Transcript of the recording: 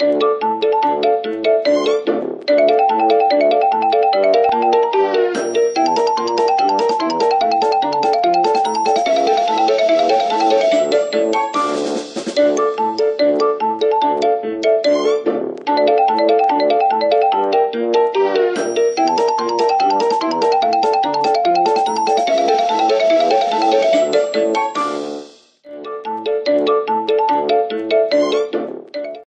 Música